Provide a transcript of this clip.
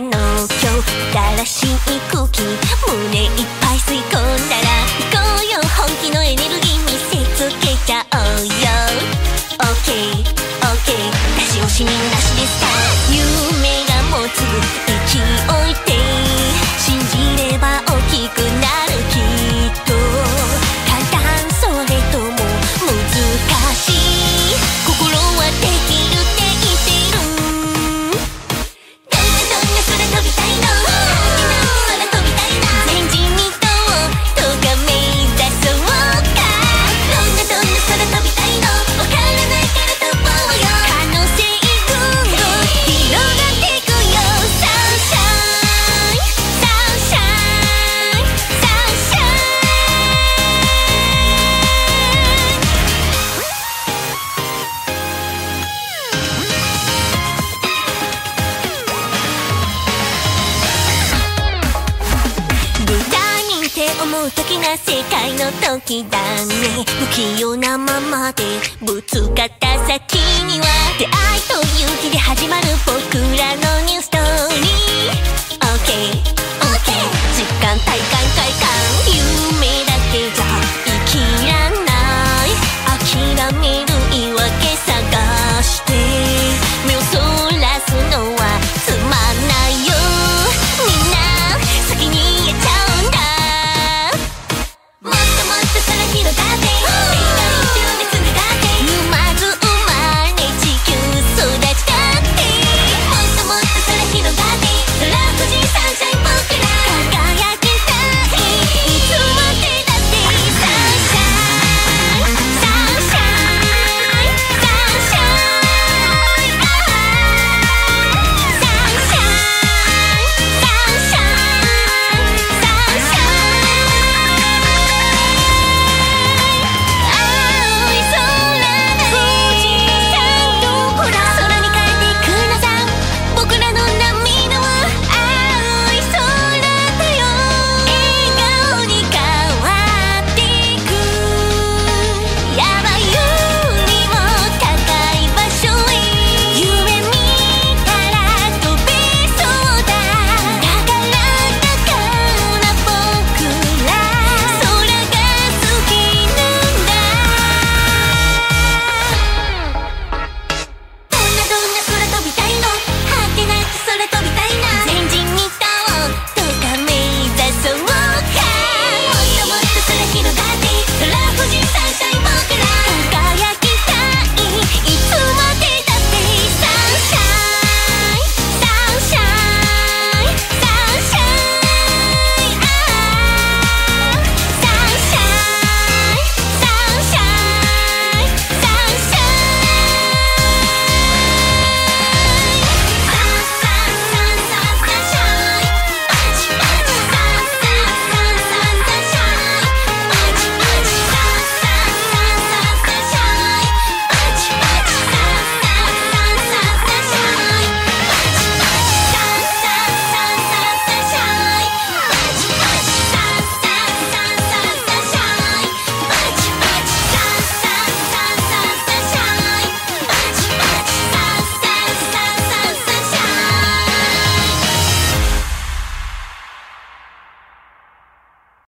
の今日新しい空気思う時が世界の時だね。不器用なままでぶつかった先には出会いと勇気で始まる僕らのニューストーリー OKOK、okay, okay、時間体感快感。